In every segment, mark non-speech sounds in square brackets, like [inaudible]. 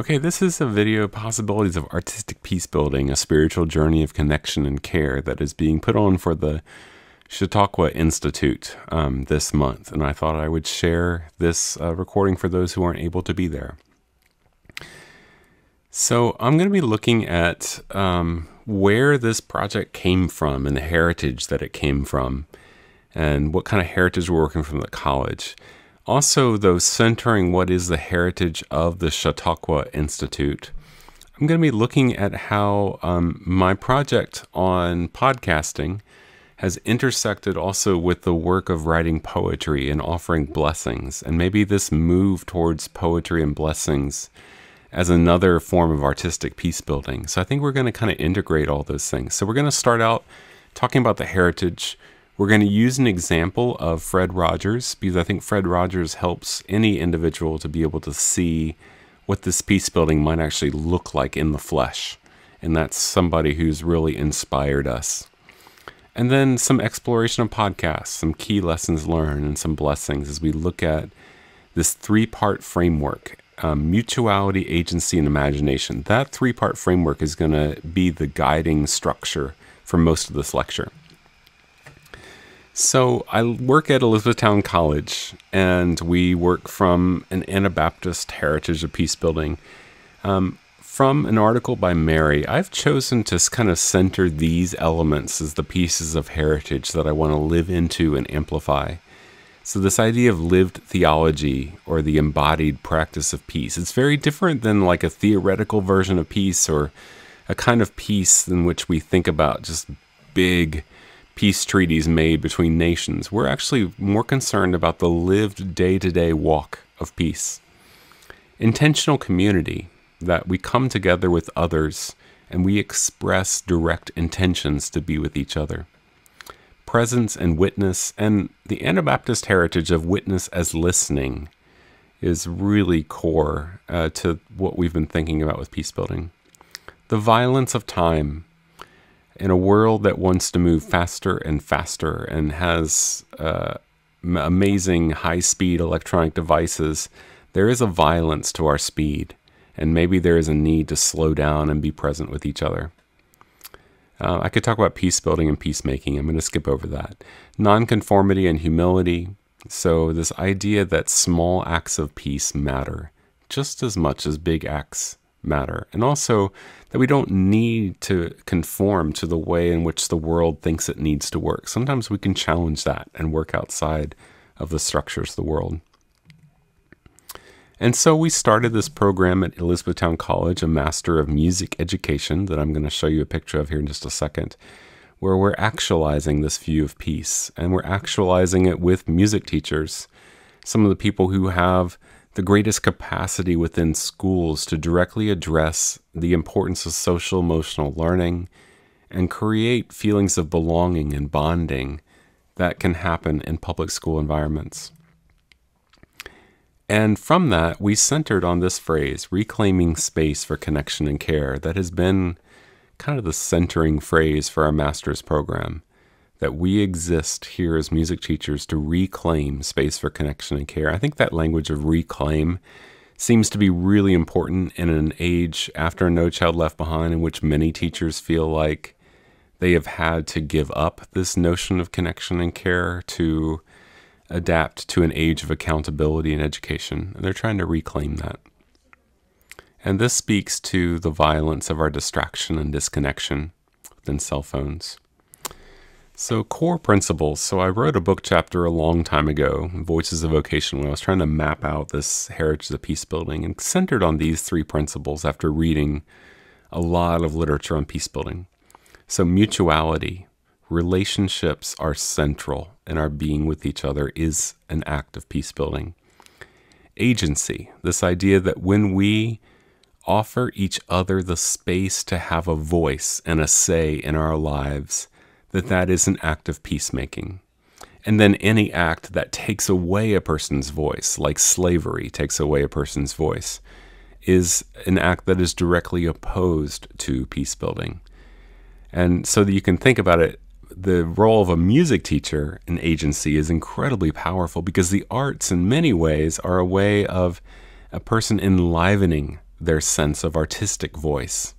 Okay, this is a video possibilities of artistic peace building, a spiritual journey of connection and care that is being put on for the Chautauqua Institute um, this month. And I thought I would share this uh, recording for those who aren't able to be there. So I'm going to be looking at um, where this project came from and the heritage that it came from and what kind of heritage we're working from the college. Also, though, centering what is the heritage of the Chautauqua Institute, I'm going to be looking at how um, my project on podcasting has intersected also with the work of writing poetry and offering blessings, and maybe this move towards poetry and blessings as another form of artistic peace building. So I think we're going to kind of integrate all those things. So we're going to start out talking about the heritage we're going to use an example of Fred Rogers because I think Fred Rogers helps any individual to be able to see what this peace building might actually look like in the flesh. And that's somebody who's really inspired us. And then some exploration of podcasts, some key lessons learned, and some blessings as we look at this three part framework um, mutuality, agency, and imagination. That three part framework is going to be the guiding structure for most of this lecture. So I work at Elizabethtown College, and we work from an Anabaptist heritage of peace building. Um, from an article by Mary, I've chosen to kind of center these elements as the pieces of heritage that I want to live into and amplify. So, this idea of lived theology or the embodied practice of peace, it's very different than like a theoretical version of peace or a kind of peace in which we think about just big peace treaties made between nations. We're actually more concerned about the lived day to day walk of peace. Intentional community, that we come together with others and we express direct intentions to be with each other. Presence and witness, and the Anabaptist heritage of witness as listening is really core uh, to what we've been thinking about with peace building. The violence of time, in a world that wants to move faster and faster and has uh, amazing high speed electronic devices, there is a violence to our speed, and maybe there is a need to slow down and be present with each other. Uh, I could talk about peace building and peacemaking. I'm going to skip over that. Nonconformity and humility. So, this idea that small acts of peace matter just as much as big acts matter. And also that we don't need to conform to the way in which the world thinks it needs to work. Sometimes we can challenge that and work outside of the structures of the world. And so we started this program at Elizabethtown College, a Master of Music Education that I'm going to show you a picture of here in just a second, where we're actualizing this view of peace. And we're actualizing it with music teachers, some of the people who have the greatest capacity within schools to directly address the importance of social emotional learning and create feelings of belonging and bonding that can happen in public school environments. And from that, we centered on this phrase, reclaiming space for connection and care, that has been kind of the centering phrase for our master's program that we exist here as music teachers to reclaim space for connection and care. I think that language of reclaim seems to be really important in an age after No Child Left Behind, in which many teachers feel like they have had to give up this notion of connection and care to adapt to an age of accountability in education. And they're trying to reclaim that. And this speaks to the violence of our distraction and disconnection within cell phones. So, core principles. So, I wrote a book chapter a long time ago, Voices of Vocation, when I was trying to map out this heritage of peace building and centered on these three principles after reading a lot of literature on peace building. So, mutuality, relationships are central, and our being with each other is an act of peace building. Agency, this idea that when we offer each other the space to have a voice and a say in our lives, that that is an act of peacemaking. And then any act that takes away a person's voice, like slavery takes away a person's voice, is an act that is directly opposed to peace building. And so that you can think about it, the role of a music teacher in agency is incredibly powerful because the arts, in many ways, are a way of a person enlivening their sense of artistic voice.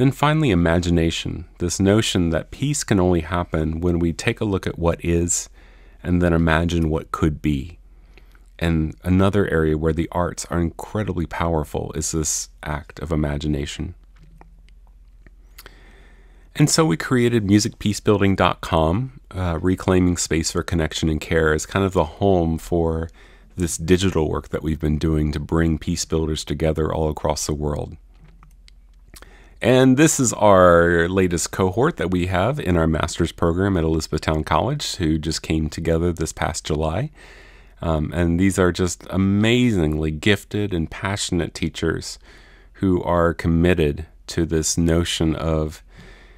Then finally, imagination this notion that peace can only happen when we take a look at what is and then imagine what could be. And another area where the arts are incredibly powerful is this act of imagination. And so we created musicpeacebuilding.com, uh, reclaiming space for connection and care as kind of the home for this digital work that we've been doing to bring peace builders together all across the world. And this is our latest cohort that we have in our master's program at Elizabethtown College, who just came together this past July. Um, and these are just amazingly gifted and passionate teachers who are committed to this notion of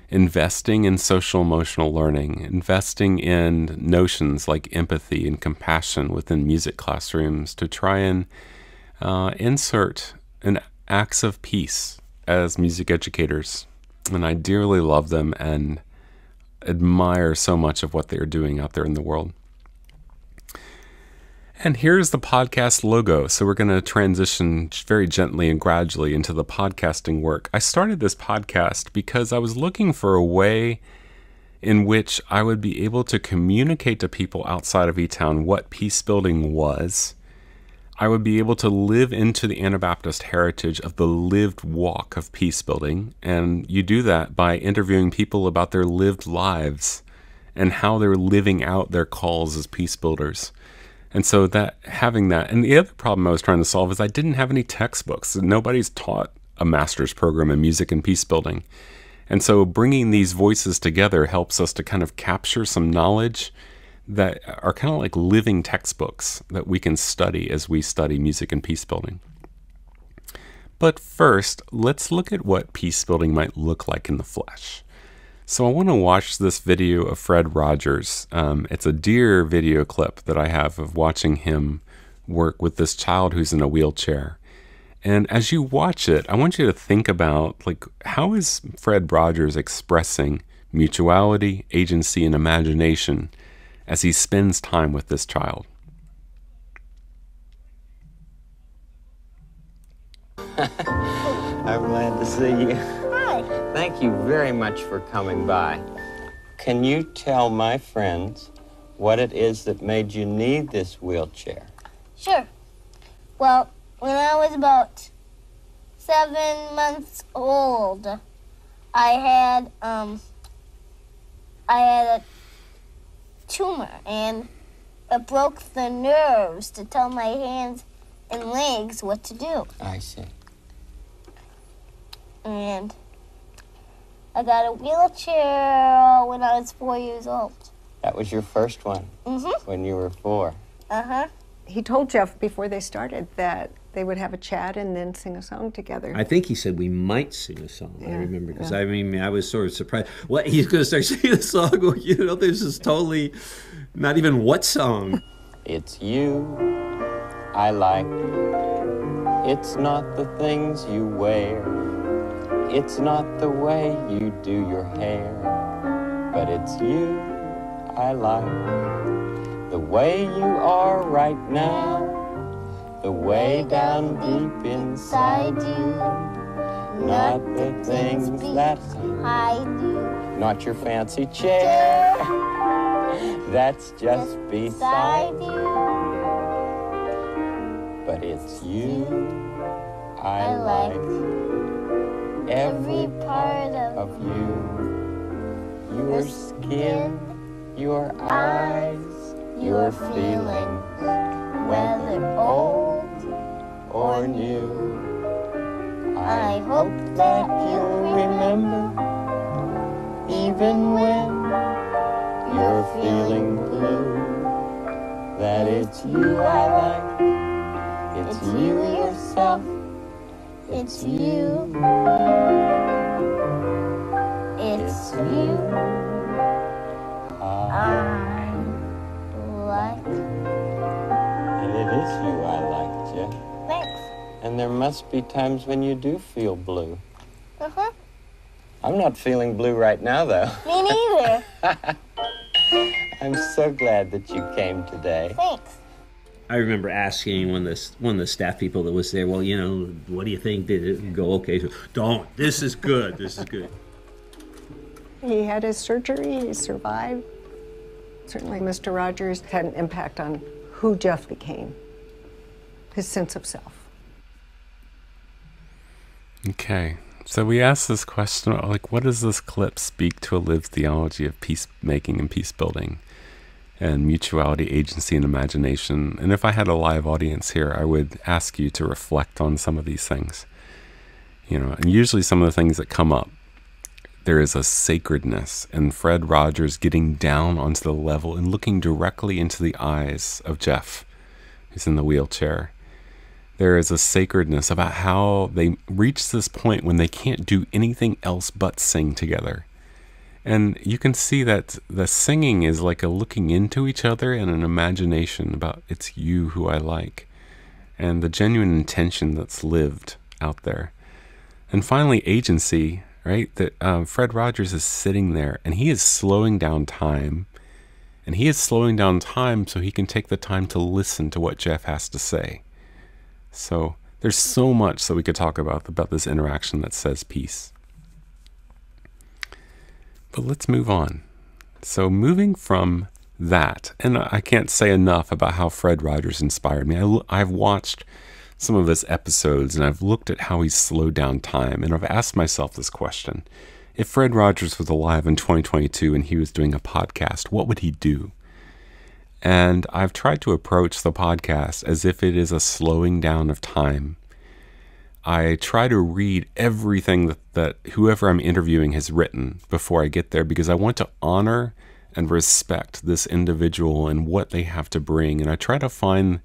investing in social emotional learning, investing in notions like empathy and compassion within music classrooms to try and uh, insert an acts of peace as music educators, and I dearly love them and admire so much of what they are doing out there in the world. And here's the podcast logo. So we're going to transition very gently and gradually into the podcasting work. I started this podcast because I was looking for a way in which I would be able to communicate to people outside of E Town what peace building was I would be able to live into the Anabaptist heritage of the lived walk of peace building. And you do that by interviewing people about their lived lives and how they're living out their calls as peace builders. And so that having that, and the other problem I was trying to solve is I didn't have any textbooks. Nobody's taught a master's program in music and peace building. And so bringing these voices together helps us to kind of capture some knowledge that are kind of like living textbooks that we can study as we study music and peace building. But first, let's look at what peace building might look like in the flesh. So I want to watch this video of Fred Rogers. Um, it's a dear video clip that I have of watching him work with this child who's in a wheelchair. And as you watch it, I want you to think about like how is Fred Rogers expressing mutuality, agency, and imagination as he spends time with this child. [laughs] I'm glad to see you. Hi. Thank you very much for coming by. Can you tell my friends what it is that made you need this wheelchair? Sure. Well, when I was about seven months old, I had um I had a tumor and it broke the nerves to tell my hands and legs what to do. I see. And I got a wheelchair when I was four years old. That was your first one Mm-hmm. when you were four. Uh-huh. He told Jeff before they started that they would have a chat and then sing a song together. I think he said we might sing a song. I remember because yeah. I mean I was sort of surprised. What he's going to start [laughs] singing a song? Well, you know, this is totally not even what song. It's you I like. It's not the things you wear. It's not the way you do your hair. But it's you I like. The way you are right now. The way down deep inside you. Not the things that I do. not your fancy chair. [laughs] That's just beside you. But it's you I, like. Every part of of you. Your skin, your eyes, your feelings, whether old or new. I hope that you'll remember, even when you're feeling blue, that it's you I like. It's, you you yourself. It's you. It's you. I like. and it is you And there must be times when you do feel blue. Uh-huh. I'm not feeling blue right now, though. [laughs] Me neither. [laughs] I'm so glad that you came today. Thanks. I remember asking one of the one of the staff people that was there. Well, you know, what do you think? Did it go okay? So, Don't. This is good. This is good. He had his surgery, he survived. Certainly, Mr. Rogers had an impact on who Jeff became, his sense of self. Okay. So we asked this question like, what does this clip speak to a lived theology of peacemaking and peace building and mutuality, agency, and imagination? And if I had a live audience here, I would ask you to reflect on some of these things. You know, and usually some of the things that come up, there is a sacredness, and Fred Rogers getting down onto the level and looking directly into the eyes of Jeff, who's in the wheelchair there is a sacredness about how they reach this point when they can't do anything else but sing together. And you can see that the singing is like a looking into each other and an imagination about it's you who I like, and the genuine intention that's lived out there. And finally, agency, right? That um, Fred Rogers is sitting there and he is slowing down time. And he is slowing down time so he can take the time to listen to what Jeff has to say. So there's so much that we could talk about about this interaction that says peace. But let's move on. So moving from that, and I can't say enough about how Fred Rogers inspired me. I, have watched some of his episodes and I've looked at how he's slowed down time, and I've asked myself this question. If Fred Rogers was alive in 2022 and he was doing a podcast, what would he do? And I've tried to approach the podcast as if it is a slowing down of time. I try to read everything that, that whoever I'm interviewing has written before I get there because I want to honor and respect this individual and what they have to bring. And I try to find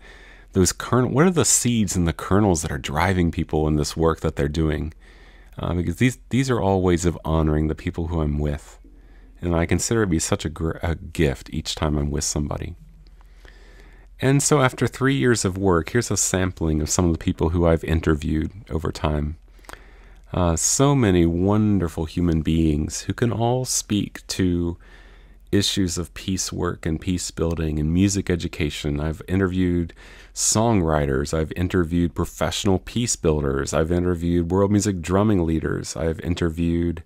those kernel. What are the seeds and the kernels that are driving people in this work that they're doing? Uh, because these these are all ways of honoring the people who I'm with, and I consider it to be such a, a gift each time I'm with somebody. And so, after three years of work, here's a sampling of some of the people who I've interviewed over time. Uh, so many wonderful human beings who can all speak to issues of peace work and peace building and music education. I've interviewed songwriters, I've interviewed professional peace builders, I've interviewed world music drumming leaders, I've interviewed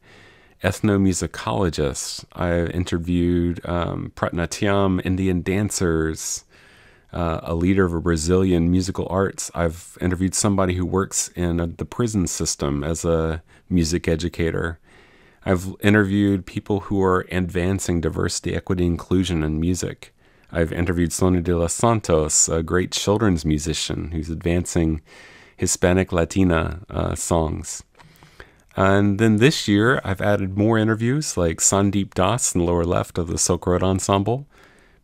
ethnomusicologists, I've interviewed um, Bharatanatyam Indian dancers uh, a leader of a Brazilian musical arts. I've interviewed somebody who works in a, the prison system as a music educator. I've interviewed people who are advancing diversity, equity, inclusion in music. I've interviewed Sonia de los Santos, a great children's musician who's advancing Hispanic Latina uh, songs. And then this year, I've added more interviews like Sandeep Das in the lower left of the Silk Road Ensemble,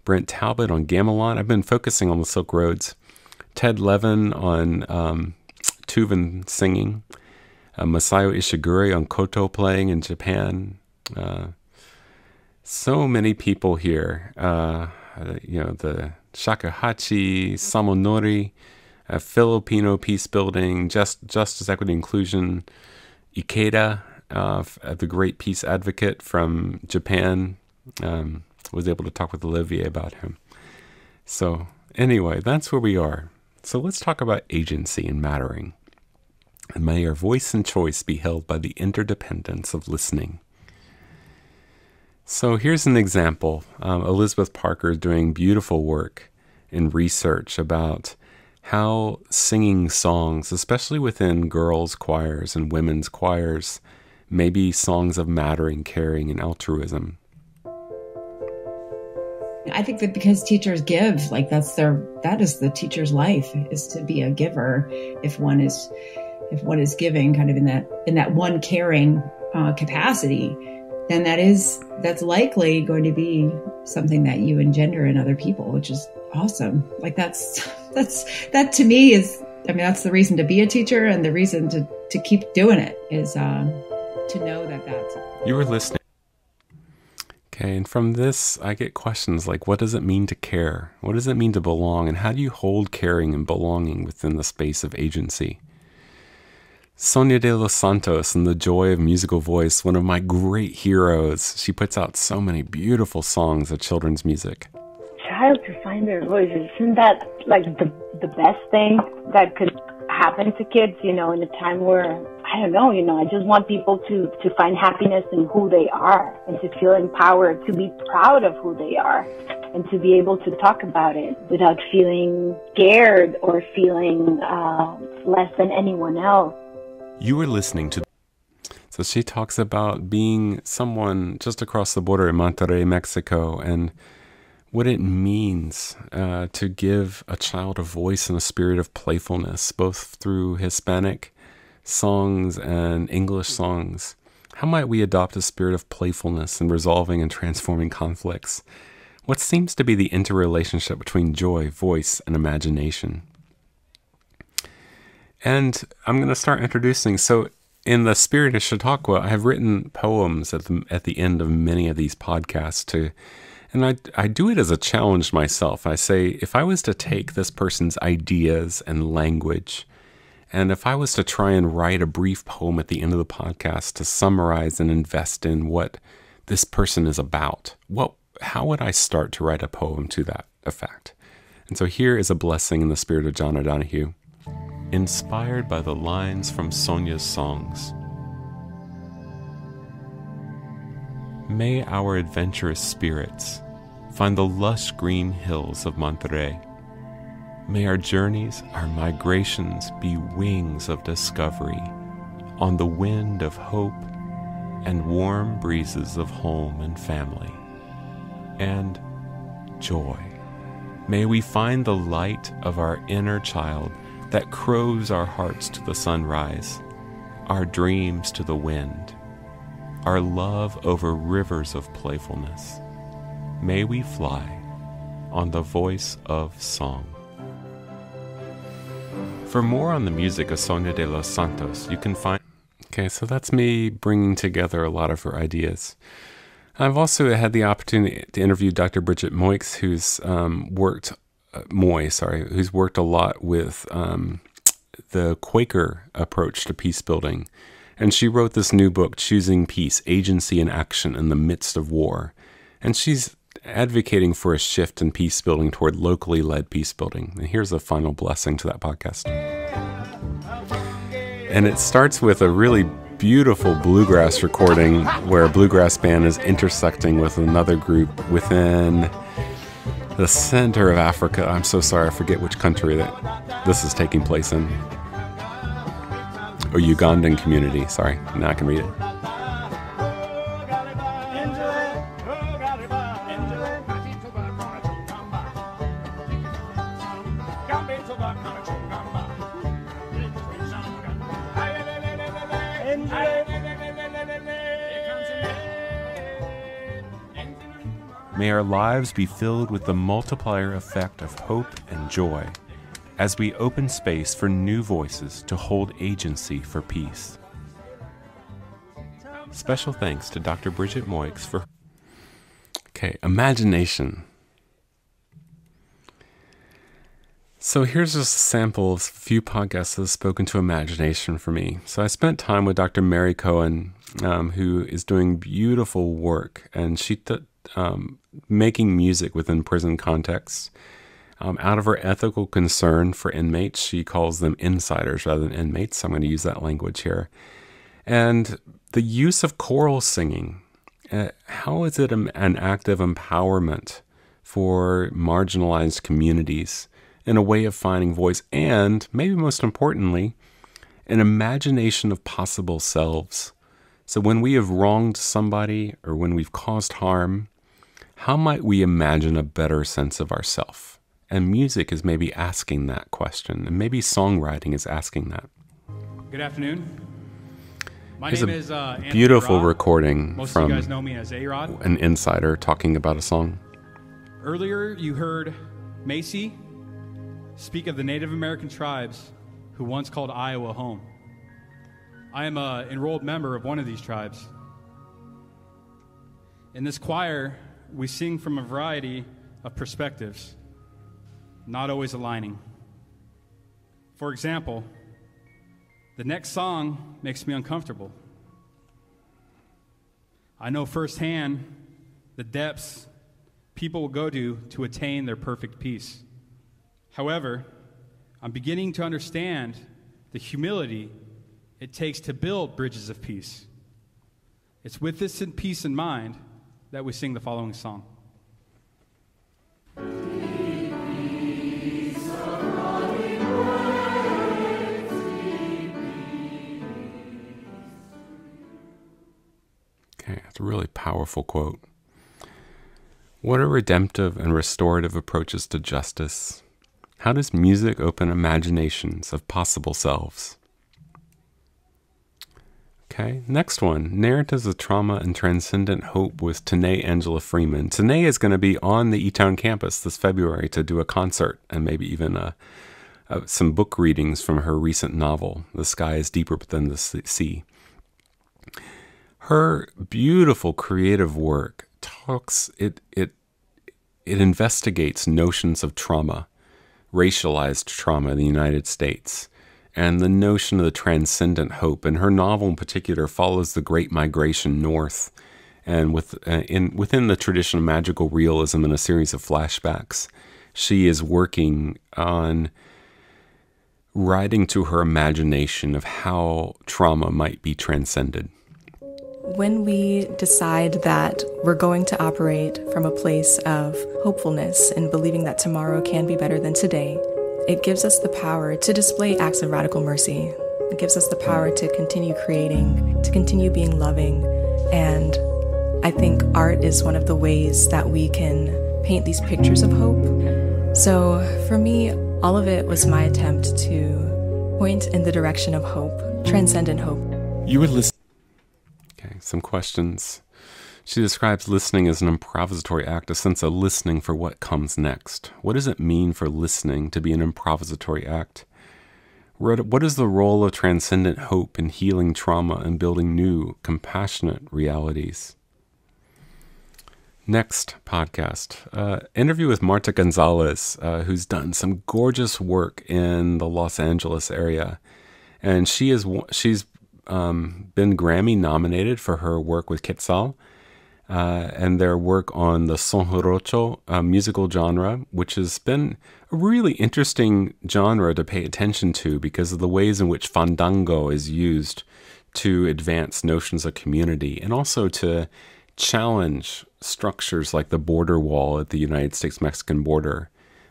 Brent Talbot on Gamelan. I've been focusing on the Silk Roads. Ted Levin on um, Tuvan singing. Uh, Masayo Ishiguro on koto playing in Japan. Uh, so many people here. Uh, you know, the Shakuhachi, Samonori, uh, Filipino peace building, just, justice, equity, inclusion. Ikeda, uh, the great peace advocate from Japan. Um, was able to talk with Olivier about him. So, anyway, that's where we are. So, let's talk about agency and mattering. And may our voice and choice be held by the interdependence of listening. So, here's an example um, Elizabeth Parker is doing beautiful work in research about how singing songs, especially within girls' choirs and women's choirs, may be songs of mattering, caring, and altruism. I think that because teachers give, like that's their that is the teacher's life is to be a giver. If one is if one is giving kind of in that in that one caring uh, capacity, then that is that's likely going to be something that you engender in other people, which is awesome. Like that's [laughs] that's that to me is I mean that's the reason to be a teacher and the reason to to keep doing it is um, to know that that's you were listening Okay, and from this, I get questions like what does it mean to care? What does it mean to belong? And how do you hold caring and belonging within the space of agency? Sonia de los Santos and the joy of musical voice, one of my great heroes. She puts out so many beautiful songs of children's music. Child to find their voices. Isn't that like the the best thing that could happen to kids? You know, in a time where I don't know. You know, I just want people to to find happiness in who they are and to feel empowered, to be proud of who they are, and to be able to talk about it without feeling scared or feeling uh, less than anyone else. You are listening to. So she talks about being someone just across the border in Monterrey, Mexico, and what it means uh, to give a child a voice and a spirit of playfulness, both through Hispanic songs and English songs. How might we adopt a spirit of playfulness in resolving and transforming conflicts? What seems to be the interrelationship between joy, voice, and imagination? And I'm going to start introducing. So, in the spirit of Chautauqua, I have written poems at the at the end of many of these podcasts to, and I I do it as a challenge myself. I say if I was to take this person's ideas and language, and if I was to try and write a brief poem at the end of the podcast to summarize and invest in what this person is about, what how would I start to write a poem to that effect? And so here is a blessing in the spirit of John O'Donohue inspired by the lines from Sonia's songs. May our adventurous spirits find the lush green hills of Monterrey. May our journeys, our migrations be wings of discovery on the wind of hope and warm breezes of home and family and joy. May we find the light of our inner child that crows our hearts to the sunrise, our dreams to the wind, our love over rivers of playfulness. May we fly on the voice of song. For more on the music of Sonia de los Santos, you can find. Okay, so that's me bringing together a lot of her ideas. I've also had the opportunity to interview Dr. Bridget Moix, who's um, worked uh, Moy, sorry, who's worked a lot with um, the Quaker approach to peace building. And she wrote this new book, Choosing Peace Agency and Action in the Midst of War. And she's advocating for a shift in peace building toward locally led peace building. And here's a final blessing to that podcast. And it starts with a really beautiful bluegrass recording where a bluegrass band is intersecting with another group within the center of Africa. I'm so sorry, I forget which country that this is taking place in. Or Ugandan community. Sorry, now I can read it. Lives be filled with the multiplier effect of hope and joy as we open space for new voices to hold agency for peace. Special thanks to Dr. Bridget Moix for. Okay, imagination. So here's just a sample of a few podcasts that have spoken to imagination for me. So I spent time with Dr. Mary Cohen, um, who is doing beautiful work, and she um, making music within prison contexts. Um, out of her ethical concern for inmates, she calls them insiders rather than inmates. I'm going to use that language here. And the use of choral singing, uh, how is it an act of empowerment for marginalized communities in a way of finding voice? And maybe most importantly, an imagination of possible selves. So when we have wronged somebody or when we've caused harm, how might we imagine a better sense of ourself? And music is maybe asking that question, and maybe songwriting is asking that. Good afternoon. My Here's name a is uh, beautiful Robb. recording Most from of you guys know me as A-Rod. an insider talking about a song. Earlier, you heard Macy speak of the Native American tribes who once called Iowa home. I am an enrolled member of one of these tribes. In this choir, we sing from a variety of perspectives, not always aligning. For example, the next song makes me uncomfortable. I know firsthand the depths people will go to to attain their perfect peace. However, I'm beginning to understand the humility it takes to build bridges of peace. It's with this in peace in mind that we sing the following song. Okay, that's a really powerful quote. What are redemptive and restorative approaches to justice? How does music open imaginations of possible selves? Okay, next one Narratives of Trauma and Transcendent Hope with Tanae Angela Freeman. Tanae is going to be on the Etown campus this February to do a concert and maybe even a, a, some book readings from her recent novel, The Sky is Deeper Than the Sea. Her beautiful creative work talks, it, it, it investigates notions of trauma, racialized trauma in the United States and the notion of the transcendent hope. And her novel in particular follows the Great Migration North, and with uh, in within the tradition of magical realism and a series of flashbacks, she is working on writing to her imagination of how trauma might be transcended. When we decide that we're going to operate from a place of hopefulness and believing that tomorrow can be better than today, it gives us the power to display acts of radical mercy. It gives us the power to continue creating, to continue being loving. And I think art is one of the ways that we can paint these pictures of hope. So for me, all of it was my attempt to point in the direction of hope, transcendent hope. You were listening. Okay, some questions. She describes listening as an improvisatory act, a sense of listening for what comes next. What does it mean for listening to be an improvisatory act? What is the role of transcendent hope in healing trauma and building new, compassionate realities? Next podcast, uh, interview with Marta Gonzalez, uh, who's done some gorgeous work in the Los Angeles area, and she is she's um, been Grammy nominated for her work with Quetzal uh, and their work on the son jarocho uh, musical genre, which has been a really interesting genre to pay attention to because of the ways in which fandango is used to advance notions of community and also to challenge structures like the border wall at the United States Mexican border.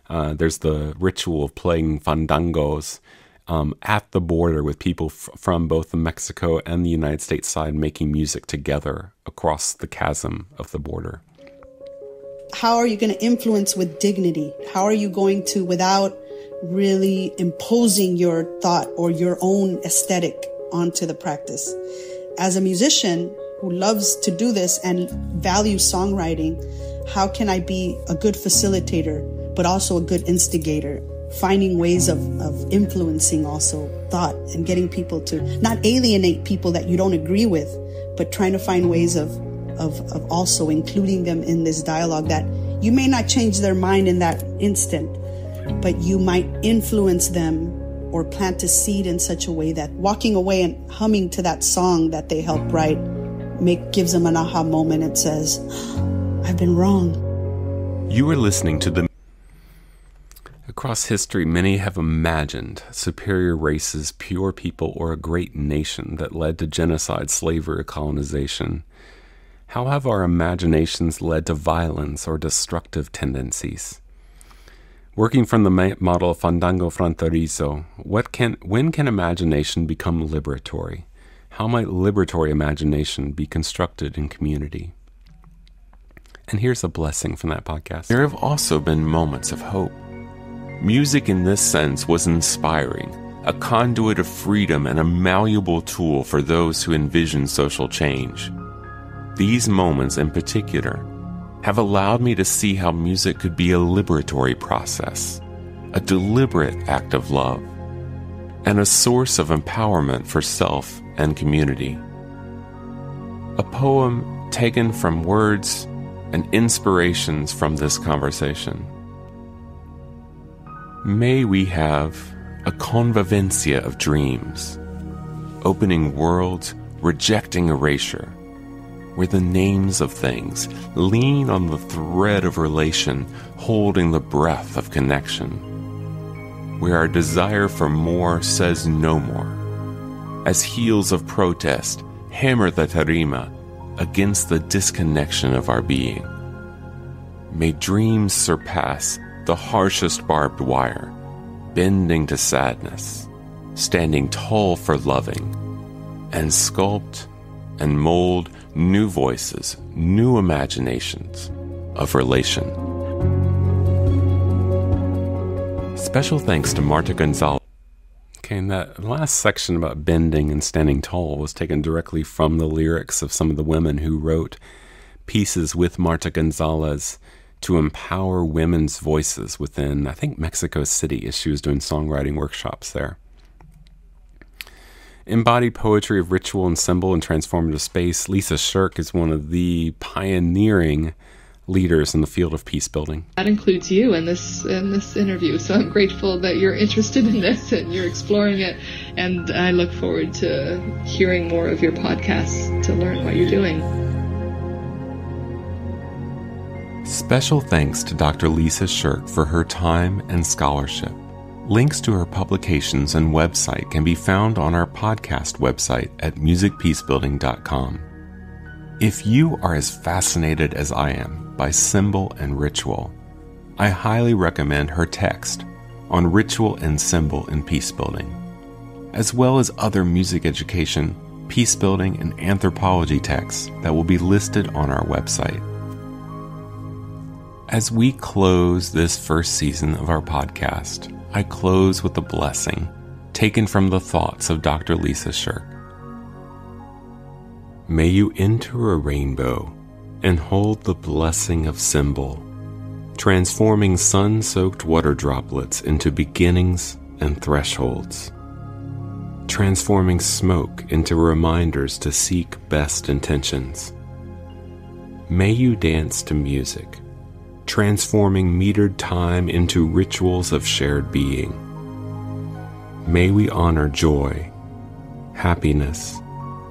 Uh, there's the ritual of playing fandangos um, at the border with people from both the Mexico and the United States side making music together across the chasm of the border. How are you going to influence with dignity? How are you going to, without really imposing your thought or your own aesthetic onto the practice? As a musician who loves to do this and values songwriting, how can I be a good facilitator, but also a good instigator? Finding ways of, of influencing also thought and getting people to not alienate people that you don't agree with, but trying to find ways of, of, of also including them in this dialogue that you may not change their mind in that instant, but you might influence them or plant a seed in such a way that walking away and humming to that song that they helped write make gives them an aha moment and says, I've been wrong. You are listening to the Across history, many have imagined superior races, pure people, or a great nation that led to genocide, slavery, or colonization. How have our imaginations led to violence or destructive tendencies? Working from the model of Fandango Fronterizo, what can, when can imagination become liberatory? How might liberatory imagination be constructed in community? And here's a blessing from that podcast. There have also been moments of hope Music in this sense was inspiring, a conduit of freedom and a malleable tool for those who envision social change. These moments in particular have allowed me to see how music could be a liberatory process, a deliberate act of love, and a source of empowerment for self and community. A poem taken from words and inspirations from this conversation. May we have a convivencia of dreams, opening worlds, rejecting erasure, where the names of things lean on the thread of relation, holding the breath of connection, where our desire for more says no more, as heels of protest hammer the tarima against the disconnection of our being. May dreams surpass the harshest barbed wire, bending to sadness, standing tall for loving, and sculpt and mold new voices, new imaginations of relation. Special thanks to Marta Gonzalez. Okay, and that last section about bending and standing tall was taken directly from the lyrics of some of the women who wrote pieces with Marta Gonzalez to empower women's voices within, I think, Mexico City as she was doing songwriting workshops there. Embodied poetry of ritual and symbol and transformative space, Lisa Schirch is one of the pioneering leaders in the field of peace building. That includes you in this in this interview. So I'm grateful that you're interested in this and you're exploring it and I look forward to hearing more of your podcasts to learn what you're doing. Special thanks to Dr. Lisa Schirch for her time and scholarship. Links to her publications and website can be found on our podcast website at musicpeacebuilding.com. If you are as fascinated as I am by symbol and ritual, I highly recommend her text on ritual and symbol in peace building, as well as other music education, peace building, and anthropology texts that will be listed on our website. As we close this first season of our podcast, I close with a blessing taken from the thoughts of Dr. Lisa Schirch. May you enter a rainbow and hold the blessing of symbol, transforming sun soaked water droplets into beginnings and thresholds, transforming smoke into reminders to seek best intentions. May you dance to music transforming metered time into rituals of shared being. May we honor joy, happiness,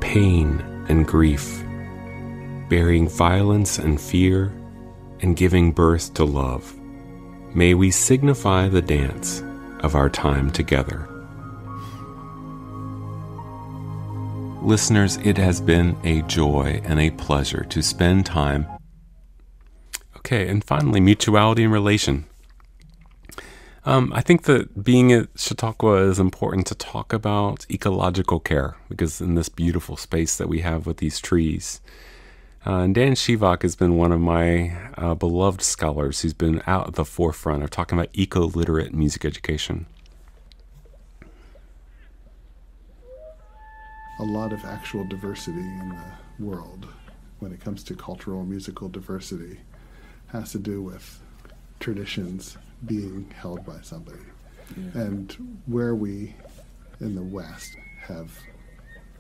pain, and grief, bearing violence and fear, and giving birth to love. May we signify the dance of our time together. Listeners, it has been a joy and a pleasure to spend time Okay, and finally, mutuality and relation. Um, I think that being at Chautauqua is important to talk about ecological care because in this beautiful space that we have with these trees. Uh, and Dan Shevock has been one of my uh, beloved scholars who's been out at the forefront of talking about eco literate music education. A lot of actual diversity in the world when it comes to cultural musical diversity has to do with traditions being held by somebody. Yeah. And where we in the West have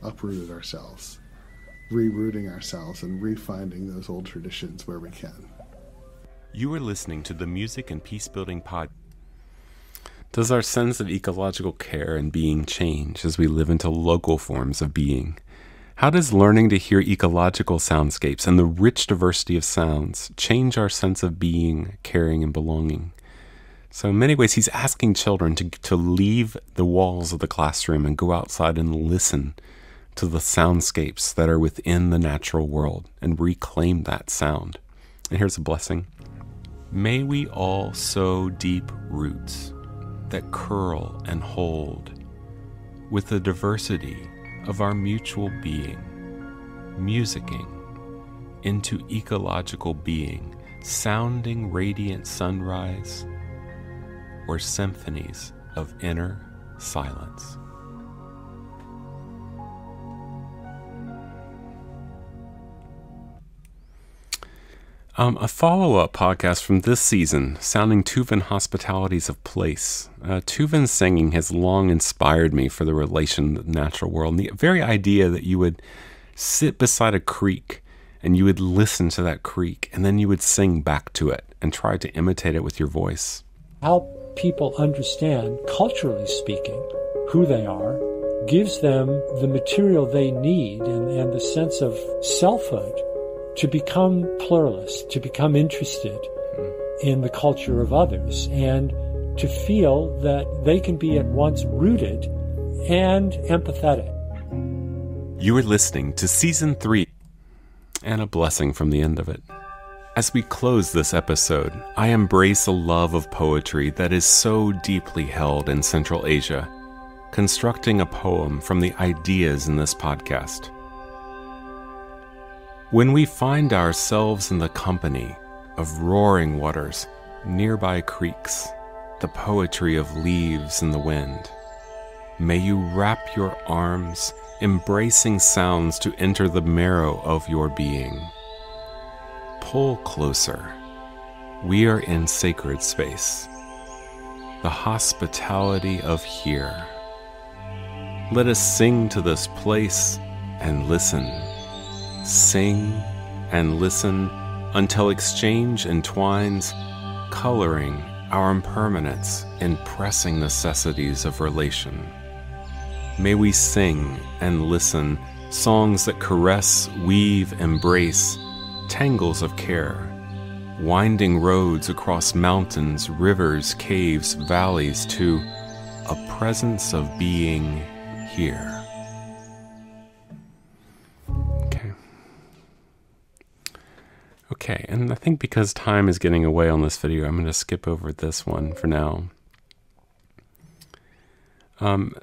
uprooted ourselves, rerooting ourselves and refinding those old traditions where we can. You are listening to the Music and Peace Building Pod. Does our sense of ecological care and being change as we live into local forms of being? How does learning to hear ecological soundscapes and the rich diversity of sounds change our sense of being, caring, and belonging? So, in many ways, he's asking children to, to leave the walls of the classroom and go outside and listen to the soundscapes that are within the natural world and reclaim that sound. And here's a blessing May we all sow deep roots that curl and hold with the diversity of our mutual being, musicking into ecological being, sounding radiant sunrise or symphonies of inner silence. Um, a follow up podcast from this season, sounding Tuvan hospitalities of place. Uh, Tuvan's singing has long inspired me for the relation to the natural world. And the very idea that you would sit beside a creek and you would listen to that creek and then you would sing back to it and try to imitate it with your voice. Help people understand, culturally speaking, who they are, gives them the material they need and, and the sense of selfhood to become pluralist, to become interested hmm. in the culture of others, and to feel that they can be at once rooted and empathetic. You are listening to season three, and a blessing from the end of it. As we close this episode, I embrace a love of poetry that is so deeply held in Central Asia, constructing a poem from the ideas in this podcast. When we find ourselves in the company of roaring waters, nearby creeks, the poetry of leaves in the wind, may you wrap your arms, embracing sounds to enter the marrow of your being. Pull closer. We are in sacred space, the hospitality of here. Let us sing to this place and listen. Sing and listen until exchange entwines, coloring our impermanence in pressing necessities of relation. May we sing and listen songs that caress, weave, embrace tangles of care, winding roads across mountains, rivers, caves, valleys to a presence of being here. Okay, and I think because time is getting away on this video, I'm going to skip over this one for now. Um,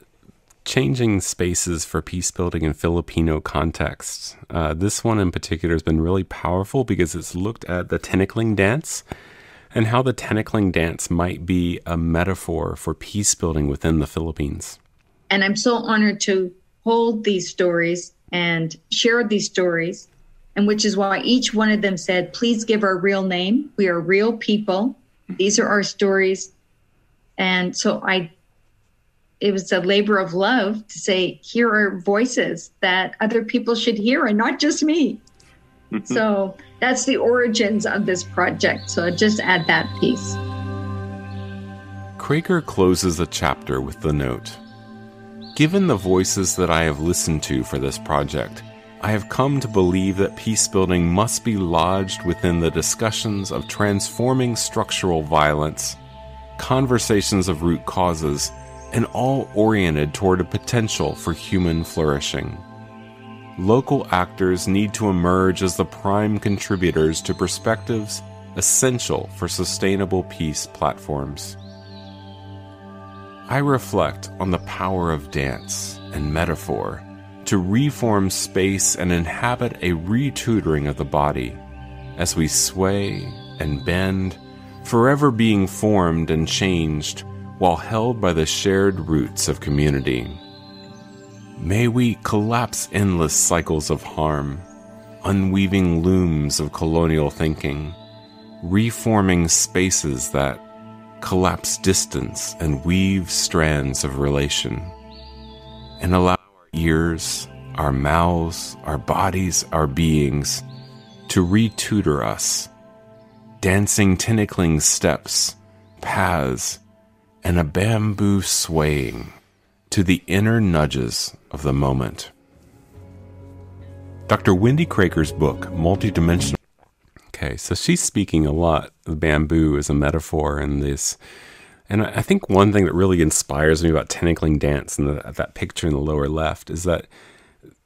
changing spaces for peace building in Filipino contexts. Uh, this one in particular has been really powerful because it's looked at the Tinikling dance and how the Tinikling dance might be a metaphor for peace building within the Philippines. And I'm so honored to hold these stories and share these stories, and which is why each one of them said, please give our real name. We are real people. These are our stories. And so I it was a labor of love to say, here are voices that other people should hear and not just me. Mm-hmm. so that's the origins of this project. So i just add that piece. Kroeger closes a chapter with the note Given the voices that I have listened to for this project, I have come to believe that peace building must be lodged within the discussions of transforming structural violence, conversations of root causes, and all oriented toward a potential for human flourishing. Local actors need to emerge as the prime contributors to perspectives essential for sustainable peace platforms. I reflect on the power of dance and metaphor to reform space and inhabit a retutoring of the body as we sway and bend, forever being formed and changed while held by the shared roots of community. May we collapse endless cycles of harm, unweaving looms of colonial thinking, reforming spaces that collapse distance and weave strands of relation, and allow ears, our mouths, our bodies, our beings to retutor us, dancing tinikling steps, paths, and a bamboo swaying to the inner nudges of the moment. Dr. Wendy Kroeger's book, Multidimensional. Okay, so she's speaking a lot The bamboo is a metaphor in this. And I think one thing that really inspires me about Tinikling Dance and the, that picture in the lower left is that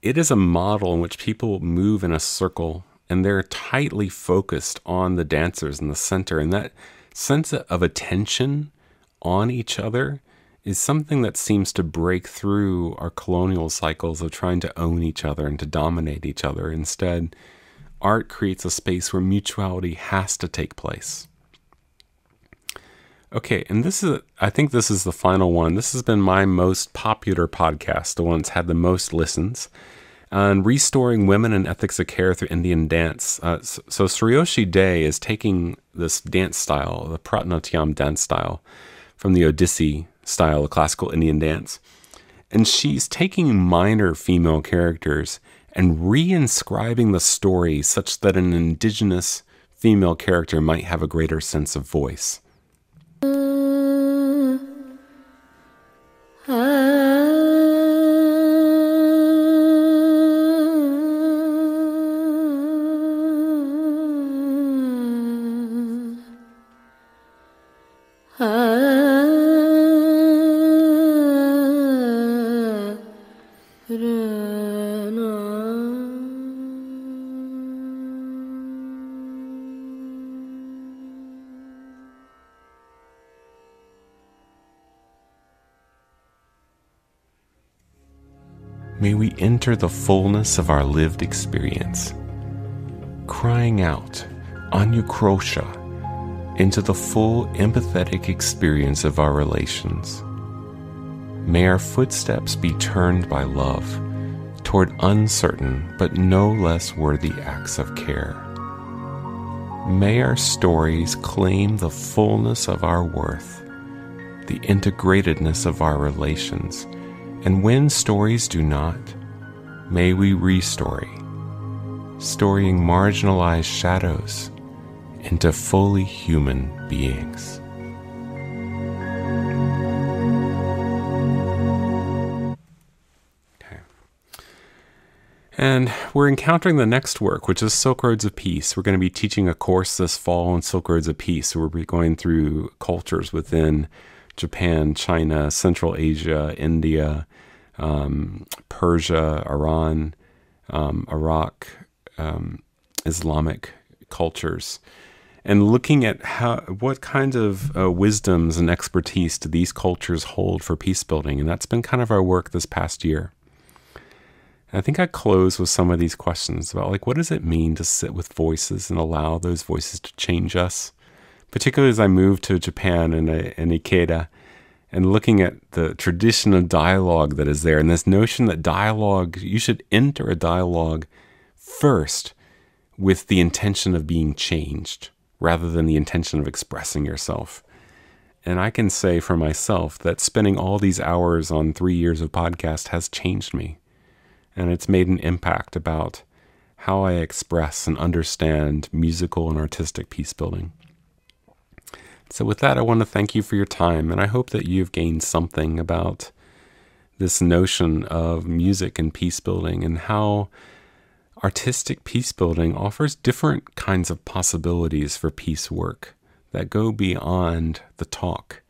it is a model in which people move in a circle and they're tightly focused on the dancers in the center. And that sense of attention on each other is something that seems to break through our colonial cycles of trying to own each other and to dominate each other. Instead, art creates a space where mutuality has to take place. Okay, and this is, I think this is the final one. This has been my most popular podcast, the one that's had the most listens on restoring women and ethics of care through Indian dance. Uh, so, so Day is taking this dance style, the Bharatanatyam dance style, from the Odissi style of classical Indian dance. And she's taking minor female characters and reinscribing the story such that an indigenous female character might have a greater sense of voice. May we enter the fullness of our lived experience, crying out, Anukrosha, into the full empathetic experience of our relations. May our footsteps be turned by love toward uncertain but no less worthy acts of care. May our stories claim the fullness of our worth, the integratedness of our relations, and when stories do not, may we restory, storying marginalized shadows into fully human beings. Okay. And we're encountering the next work, which is Silk Roads of Peace. We're going to be teaching a course this fall on Silk Roads of Peace. So we'll be going through cultures within Japan, China, Central Asia, India, um, Persia, Iran, um, Iraq, um, Islamic cultures, and looking at how what kind of uh, wisdoms and expertise do these cultures hold for peace building, and that's been kind of our work this past year. And I think I close with some of these questions about like what does it mean to sit with voices and allow those voices to change us, particularly as I moved to Japan and uh, in Ikeda and looking at the tradition of dialogue that is there and this notion that dialogue you should enter a dialogue first with the intention of being changed rather than the intention of expressing yourself. And I can say for myself that spending all these hours on three years of podcast has changed me. And it's made an impact about how I express and understand musical and artistic peace building. So, with that, I want to thank you for your time, and I hope that you've gained something about this notion of music and peace building and how artistic peace building offers different kinds of possibilities for peace work that go beyond the talk,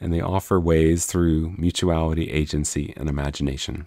and they offer ways through mutuality, agency, and imagination.